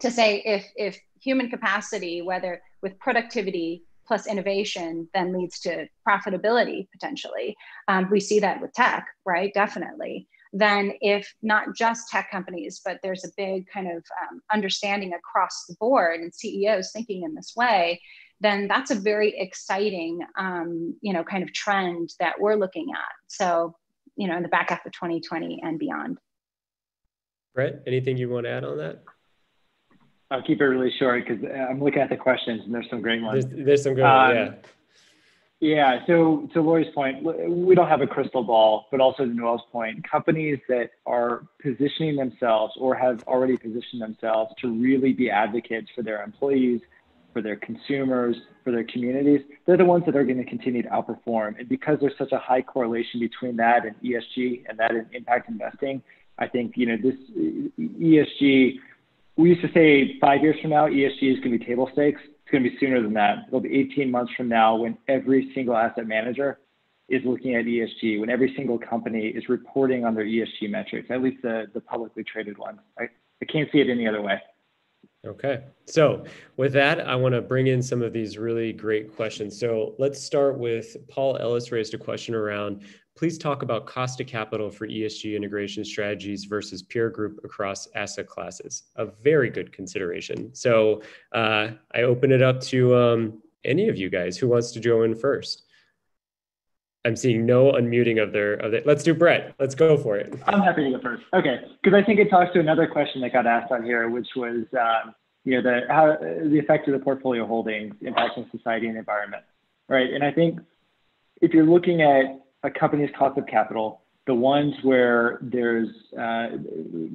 to say if if human capacity, whether with productivity plus innovation, then leads to profitability potentially. Um, we see that with tech, right? Definitely. Then, if not just tech companies, but there's a big kind of um, understanding across the board and CEOs thinking in this way, then that's a very exciting, um, you know, kind of trend that we're looking at. So, you know, in the back half of 2020 and beyond. Brett, anything you want to add on that? I'll keep it really short because I'm looking at the questions and there's some great ones. There's, there's some good ones, um, yeah. Yeah. So to Lori's point, we don't have a crystal ball, but also to Noel's point, companies that are positioning themselves or have already positioned themselves to really be advocates for their employees, for their consumers, for their communities, they're the ones that are going to continue to outperform. And because there's such a high correlation between that and ESG and that and impact investing, I think you know this ESG we used to say five years from now, ESG is going to be table stakes. It's going to be sooner than that. It'll be 18 months from now when every single asset manager is looking at ESG, when every single company is reporting on their ESG metrics, at least the, the publicly traded ones. I, I can't see it any other way. Okay. So with that, I want to bring in some of these really great questions. So let's start with Paul Ellis raised a question around please talk about cost of capital for ESG integration strategies versus peer group across asset classes. A very good consideration. So uh, I open it up to um, any of you guys who wants to join first. I'm seeing no unmuting of their of it. Let's do Brett. Let's go for it. I'm happy to go first. Okay, because I think it talks to another question that got asked on here, which was um, you know the how the effect of the portfolio holdings impacting society and environment, right? And I think if you're looking at a company's cost of capital, the ones where there's uh,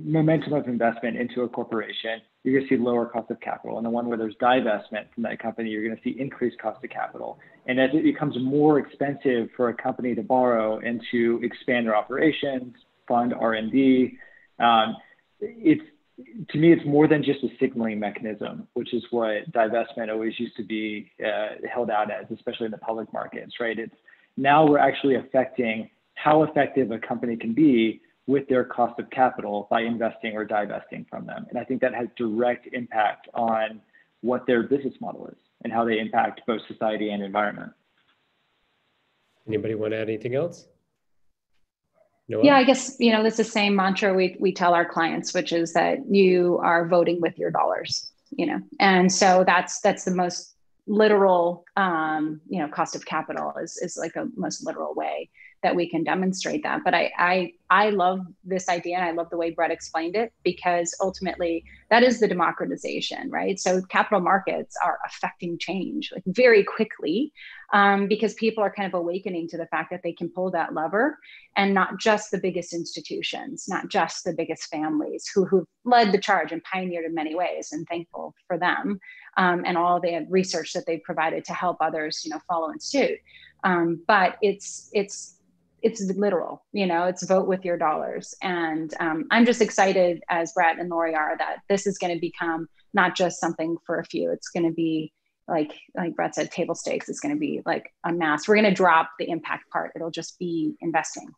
momentum of investment into a corporation, you're going to see lower cost of capital. And the one where there's divestment from that company, you're going to see increased cost of capital. And as it becomes more expensive for a company to borrow and to expand their operations, fund R&D, um, it's to me, it's more than just a signaling mechanism, which is what divestment always used to be uh, held out as, especially in the public markets, right? It's now we're actually affecting how effective a company can be with their cost of capital by investing or divesting from them. And I think that has direct impact on what their business model is and how they impact both society and environment. Anybody want to add anything else? Noel? Yeah, I guess you know it's the same mantra we we tell our clients, which is that you are voting with your dollars. You know, and so that's that's the most literal um, you know cost of capital is is like a most literal way that we can demonstrate that. But I, I i love this idea and i love the way brett explained it because ultimately that is the democratization right? So capital markets are affecting change like very quickly um, because people are kind of awakening to the fact that they can pull that lever and not just the biggest institutions not just the biggest families who who led the charge and pioneered in many ways and thankful for them um, and all the research that they've provided to help others, you know, follow in suit. Um, but it's it's it's literal you know it's vote with your dollars. And um, i'm just excited as brett and lori are that this is going to become not just something for a few. It's going to be like like brett said table stakes it's going to be like a mass. We're going to drop the impact part. It'll just be investing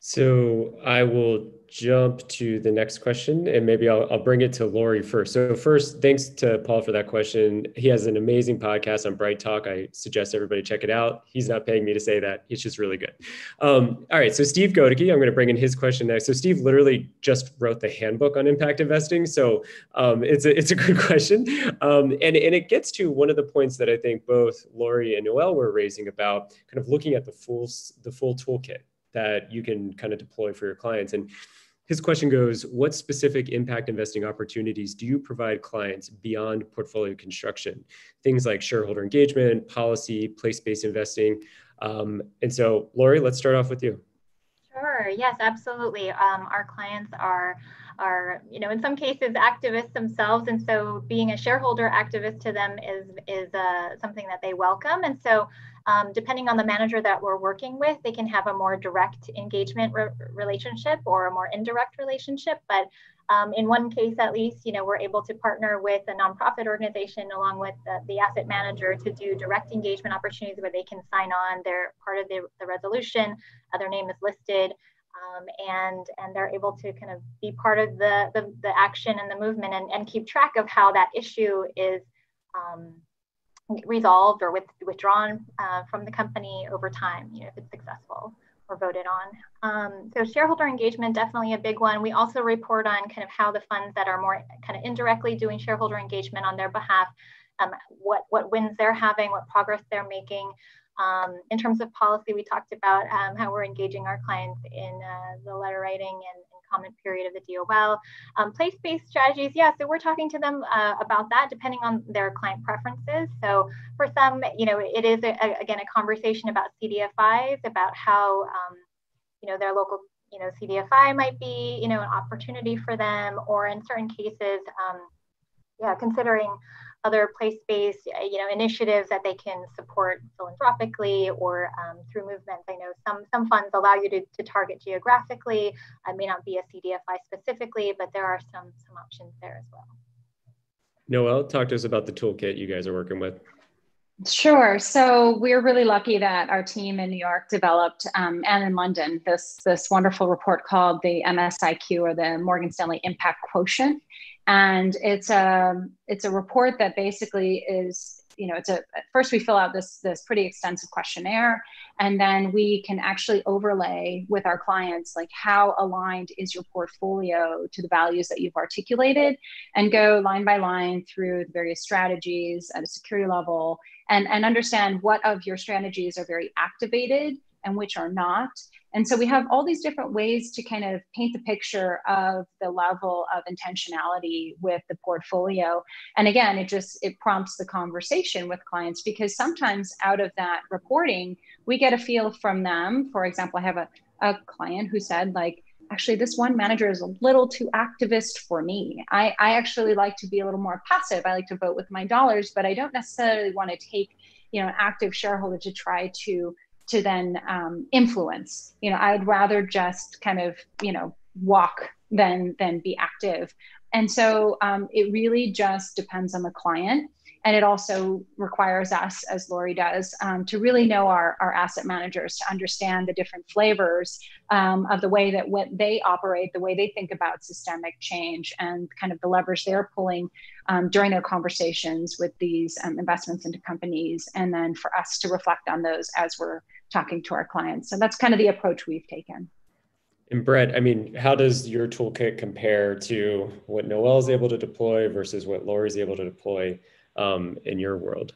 so I will jump to the next question and maybe I'll, I'll bring it to Lori first. So first, thanks to Paul for that question. He has an amazing podcast on BrightTALK. I suggest everybody check it out. He's not paying me to say that. It's just really good. Um, all right. So Steve Godeke, I'm going to bring in his question next. So Steve literally just wrote the handbook on impact investing. So um, it's, a, it's a good question. Um, and, and it gets to one of the points that I think both Lori and Noel were raising about kind of looking at the full, the full toolkit that you can kind of deploy for your clients. And his question goes What specific impact investing opportunities do you provide clients beyond portfolio construction? Things like shareholder engagement, policy, place based investing. Um, and so, Lori, let's start off with you. Sure. Yes, absolutely. Um, our clients are are you know in some cases activists themselves, and so being a shareholder activist to them is is uh, something that they welcome. And so um, depending on the manager that we're working with, they can have a more direct engagement re- relationship or a more indirect relationship. But um, in one case, at least, you know, we're able to partner with a nonprofit organization along with the, the asset manager to do direct engagement opportunities where they can sign on. They're part of the, the resolution. Uh, their name is listed. Um, and and they're able to kind of be part of the the, the action and the movement and, and keep track of how that issue is um, resolved or with, withdrawn uh, from the company over time, you know, if it's successful or voted on. Um, so shareholder engagement, definitely a big one. We also report on kind of how the funds that are more kind of indirectly doing shareholder engagement on their behalf, um, what, what wins they're having, what progress they're making. Um, in terms of policy, we talked about um, how we're engaging our clients in uh, the letter writing and, comment period of the DOL. Um, place-based strategies, yeah, so we're talking to them uh, about that depending on their client preferences. So for some, you know, it is, a, a, again, a conversation about CDFIs, about how, um, you know, their local, you know, CDFI might be, you know, an opportunity for them, or in certain cases, um, yeah, considering other place-based uh, you know initiatives that they can support philanthropically or um, through movements. I know some some funds allow you to, to target geographically. It may not be a cdfi specifically but there are some some options there as well. Noel talk to us about the toolkit you guys are working with. Sure. So we're really lucky that our team in New York developed um, and in London this this wonderful report called the MSIQ or the Morgan Stanley Impact Quotient, and it's a it's a report that basically is you know it's a first we fill out this this pretty extensive questionnaire and then we can actually overlay with our clients like how aligned is your portfolio to the values that you've articulated and go line by line through the various strategies at a security level and and understand what of your strategies are very activated and which are not and so we have all these different ways to kind of paint the picture of the level of intentionality with the portfolio. And again, it just it prompts the conversation with clients because sometimes out of that reporting, we get a feel from them. For example, I have a, a client who said like, actually this one manager is a little too activist for me. I, I actually like to be a little more passive. I like to vote with my dollars, but I don't necessarily want to take, you know, an active shareholder to try to to then um, influence. You know, I'd rather just kind of you know walk than than be active. And so um, it really just depends on the client. And it also requires us, as Lori does, um, to really know our, our asset managers, to understand the different flavors um, of the way that what they operate, the way they think about systemic change, and kind of the levers they're pulling um, during their conversations with these um, investments into companies. And then for us to reflect on those as we're talking to our clients. So that's kind of the approach we've taken. And Brett, I mean, how does your toolkit compare to what Noel is able to deploy versus what Lori is able to deploy um, in your world?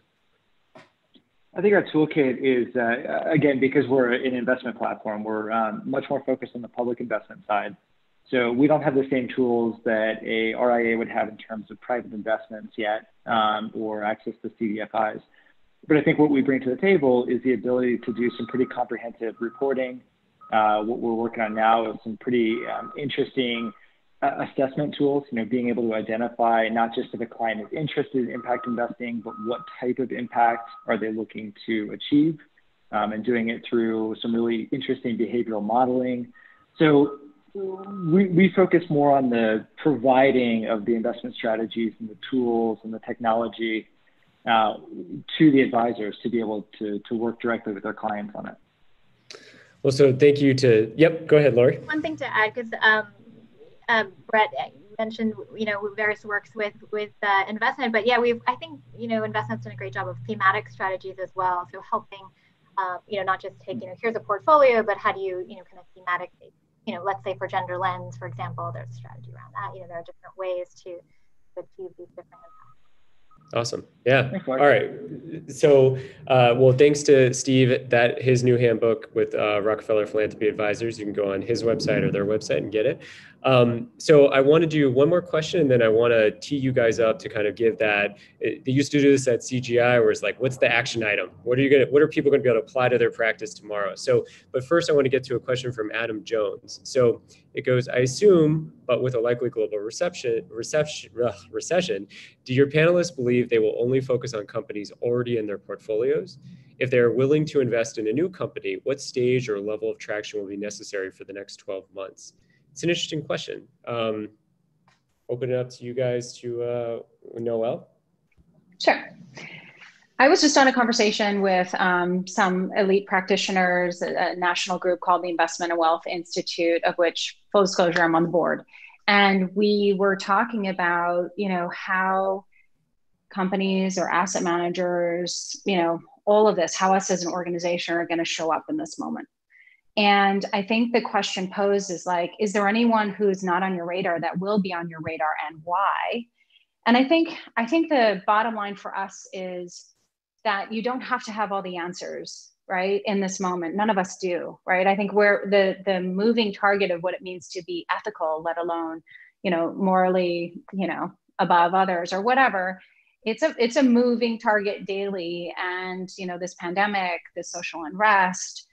I think our toolkit is, uh, again, because we're an investment platform, we're um, much more focused on the public investment side. So we don't have the same tools that a RIA would have in terms of private investments yet um, or access to CDFIs. But I think what we bring to the table is the ability to do some pretty comprehensive reporting. Uh, what we're working on now is some pretty um, interesting uh, assessment tools, you know, being able to identify not just if a client is interested in impact investing, but what type of impact are they looking to achieve um, and doing it through some really interesting behavioral modeling. So we, we focus more on the providing of the investment strategies and the tools and the technology uh, to the advisors to be able to, to work directly with their clients on it. Well, so thank you to, yep, go ahead, Lori. One thing to add, because um, uh, Brett mentioned, you know, Veris works with with uh, Envestnet, but yeah, we've, I think, you know, Envestnet's done a great job of thematic strategies as well. So helping, um, you know, not just take, you know, here's a portfolio, but how do you, you know, kind of thematic, you know, let's say for gender lens, for example, there's a strategy around that. You know, there are different ways to, to achieve these different impacts. Awesome. Yeah. All right. So, uh, well, thanks to Steve. That his new handbook with uh, Rockefeller Philanthropy Advisors. You can go on his website or their website and get it. Um, so I want to do one more question, and then I want to tee you guys up to kind of give that. They used to do this at CGI, where it's like, what's the action item? What are you gonna? What are people going to be able to apply to their practice tomorrow? So, but first, I want to get to a question from Adam Jones. So it goes, I assume, but with a likely global reception, reception, ugh, recession, do your panelists believe they will only focus on companies already in their portfolios? If they are willing to invest in a new company, what stage or level of traction will be necessary for the next 12 months? it's an interesting question. Um, open it up to you guys to uh, Noel. Sure. I was just on a conversation with um, some elite practitioners, a, a, national group called the Investment and Wealth Institute, of which, full disclosure, I'm on the board. And we were talking about, you know, how companies or asset managers, you know, all of this, how us as an organization are going to show up in this moment. And I think the question posed is like, is there anyone who's not on your radar that will be on your radar and why? And I think I think the bottom line for us is that you don't have to have all the answers, right? In this moment. None of us do, right? I think we're the the moving target of what it means to be ethical, let alone, you know, morally, you know, above others or whatever. It's a it's a moving target daily. And, you know, this pandemic, this social unrest,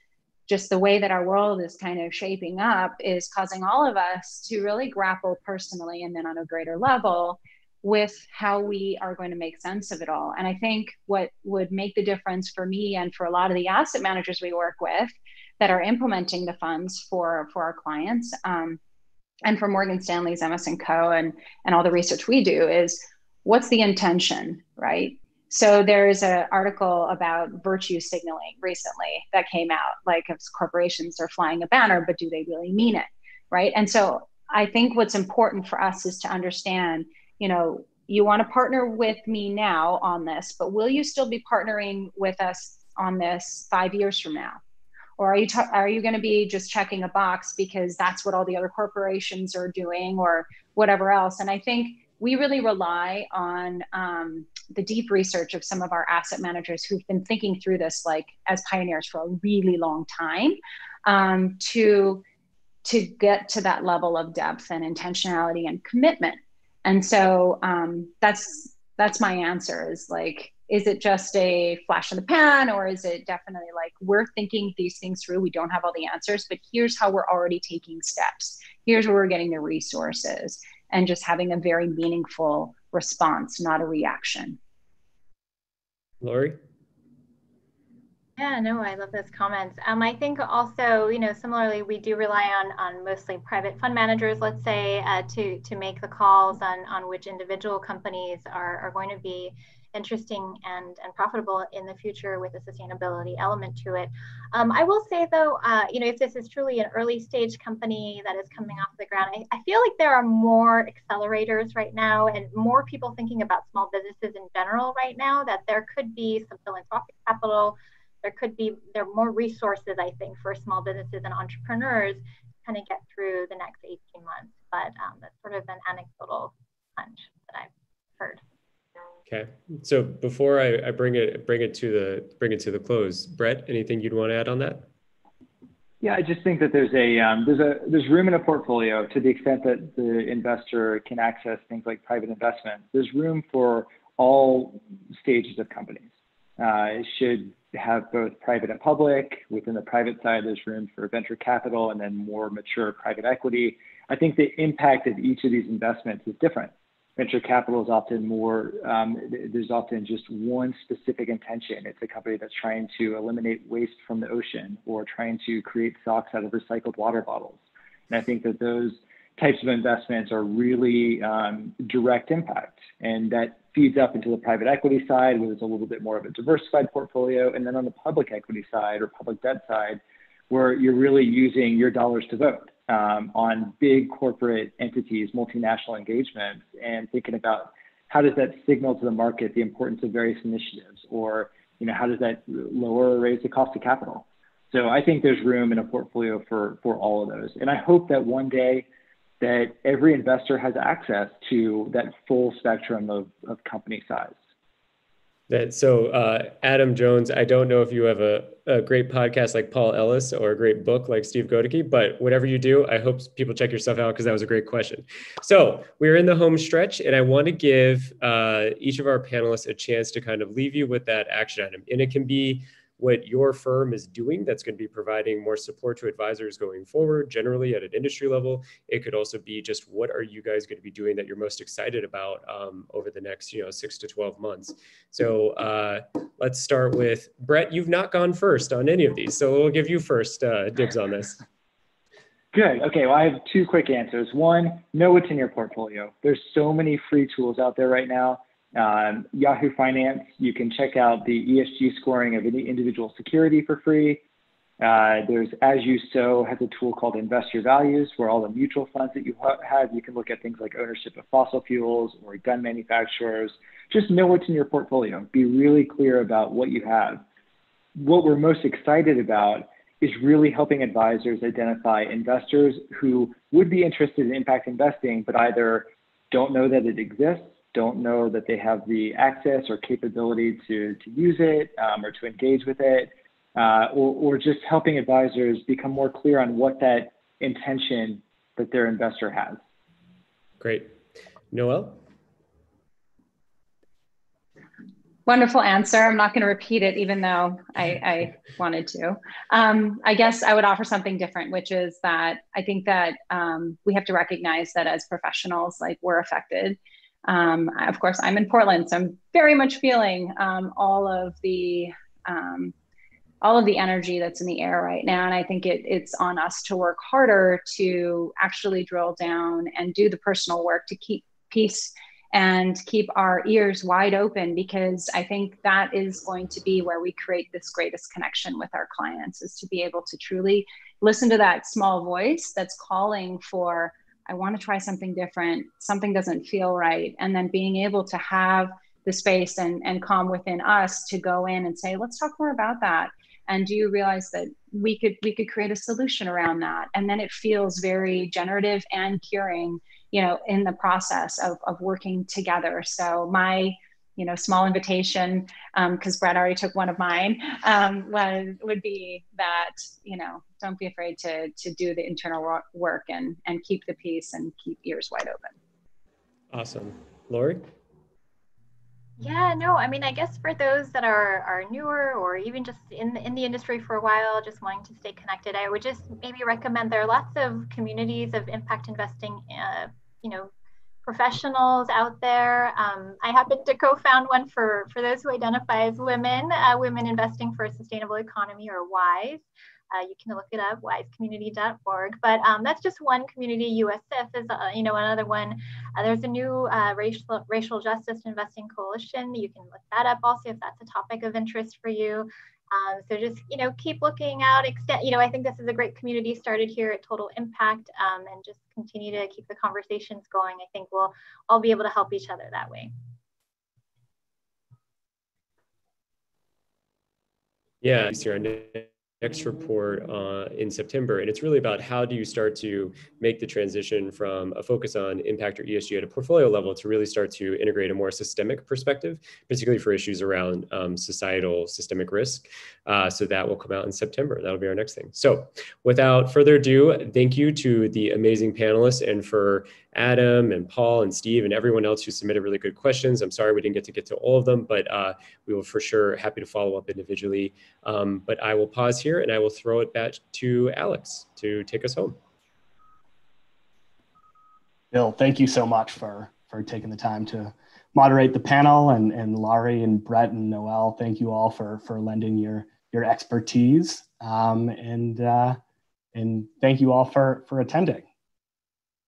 just the way that our world is kind of shaping up is causing all of us to really grapple personally and then on a greater level with how we are going to make sense of it all. And I think what would make the difference for me and for a lot of the asset managers we work with that are implementing the funds for for our clients um, and for Morgan Stanley's MS and Co. and and all the research we do is what's the intention, right? So there's an article about virtue signaling recently that came out, like if corporations are flying a banner, but do they really mean it, right? And so I think what's important for us is to understand, you know, you want to partner with me now on this, but will you still be partnering with us on this five years from now? Or are you t- are you going to be just checking a box because that's what all the other corporations are doing or whatever else? And I think we really rely on um, the deep research of some of our asset managers who've been thinking through this like as pioneers for a really long time um, to to get to that level of depth and intentionality and commitment and so um, that's that's my answer is like is it just a flash in the pan or is it definitely like we're thinking these things through we don't have all the answers but here's how we're already taking steps here's where we're getting the resources and just having a very meaningful response, not a reaction. Lori? Yeah, no, I love those comments. Um, I think also, you know, similarly, we do rely on on mostly private fund managers, let's say, uh, to to make the calls on on which individual companies are are going to be interesting and, and profitable in the future with a sustainability element to it. Um, I will say though, uh, you know, if this is truly an early stage company that is coming off the ground, I, I, feel like there are more accelerators right now and more people thinking about small businesses in general right now that there could be some philanthropic capital. There could be, there are more resources, I think, for small businesses and entrepreneurs to kind of get through the next 18 months. But um, that's sort of an anecdotal hunch that I've heard. Okay. So before I, I bring it bring it to the bring it to the close, Brett, anything you'd want to add on that? Yeah, I just think that there's a um, there's a there's room in a portfolio to the extent that the investor can access things like private investment. There's room for all stages of companies. Uh, should have both private and public. Within the private side, there's room for venture capital and then more mature private equity. I think the impact of each of these investments is different. venture capital is often more, um, there's often just one specific intention. It's a company that's trying to eliminate waste from the ocean or trying to create socks out of recycled water bottles. And I think that those types of investments are really um, direct impact. And that feeds up into the private equity side, where there's a little bit more of a diversified portfolio. And then on the public equity side or public debt side, where you're really using your dollars to vote um, on big corporate entities, multinational engagements, and thinking about how does that signal to the market the importance of various initiatives, or you know how does that lower or raise the cost of capital? So I think there's room in a portfolio for for all of those, and I hope that one day that every investor has access to that full spectrum of, of company size. That, so uh, Adam Jones, I don't know if you have a, a great podcast like Paul Ellis or a great book like Steve Godeke, but whatever you do, I hope people check your stuff out because that was a great question. So we're in the home stretch, and I want to give uh, each of our panelists a chance to kind of leave you with that action item, and it can be what your firm is doing that's going to be providing more support to advisors going forward, generally at an industry level. It could also be just what are you guys going to be doing that you're most excited about um, over the next, you know, six to 12 months. So uh, let's start with Brett. You've not gone first on any of these, so we'll give you first uh, dibs on this. Good. Okay. Well, I have two quick answers. One, know what's in your portfolio. There's so many free tools out there right now um, Yahoo Finance, you can check out the ESG scoring of any individual security for free. Uh, there's As You Sow has a tool called Invest Your Values, where all the mutual funds that you have, you can look at things like ownership of fossil fuels or gun manufacturers. Just know what's in your portfolio. Be really clear about what you have. What we're most excited about is really helping advisors identify investors who would be interested in impact investing, but either don't know that it exists don't know that they have the access or capability to, to use it um, or to engage with it, uh, or, or just helping advisors become more clear on what that intention that their investor has. Great. Noel? Wonderful answer. I'm not going to repeat it, even though I, I wanted to. Um, I guess I would offer something different, which is that I think that um, we have to recognize that as professionals, like we're affected um, of course, I'm in Portland, so I'm very much feeling um, all of the um, all of the energy that's in the air right now. And I think it, it's on us to work harder to actually drill down and do the personal work to keep peace and keep our ears wide open because I think that is going to be where we create this greatest connection with our clients is to be able to truly listen to that small voice that's calling for I want to try something different, something doesn't feel right. And then being able to have the space and, and calm within us to go in and say, let's talk more about that. And do you realize that we could we could create a solution around that? And then it feels very generative and curing, you know, in the process of, of working together. So my you know small invitation because um, Brett already took one of mine um, was would be that you know don't be afraid to to do the internal work and and keep the peace and keep ears wide open. Awesome, Lori. Yeah, no, I mean, I guess for those that are are newer or even just in the, in the industry for a while, just wanting to stay connected, I would just maybe recommend there are lots of communities of impact investing, uh, you know, professionals out there. Um, I happen to co-found one for, for those who identify as women, uh, Women Investing for a Sustainable Economy or WISE. Uh, you can look it up, wisecommunity.org. But um, that's just one community. USF is, uh, you know, another one. Uh, there's a new uh, racial racial justice investing coalition. You can look that up also if that's a topic of interest for you. Um, so just, you know, keep looking out, extend, you know, I think this is a great community started here at Total Impact um, and just continue to keep the conversations going. I think we'll all be able to help each other that way. Yeah, next report uh, in September. And it's really about how do you start to make the transition from a focus on impact or ESG at a portfolio level to really start to integrate a more systemic perspective, particularly for issues around um, societal systemic risk. Uh, so that will come out in September. That'll be our next thing. So without further ado, thank you to the amazing panelists and for Adam and Paul and Steve and everyone else who submitted really good questions. I'm sorry we didn't get to get to all of them, but uh, we will for sure happy to follow up individually. Um, but I will pause here and I will throw it back to Alex to take us home. Bill, thank you so much for for taking the time to moderate the panel. And, and Lori and Brett and Noel, thank you all for, for lending your, your expertise. Um, and, uh, and thank you all for, for attending.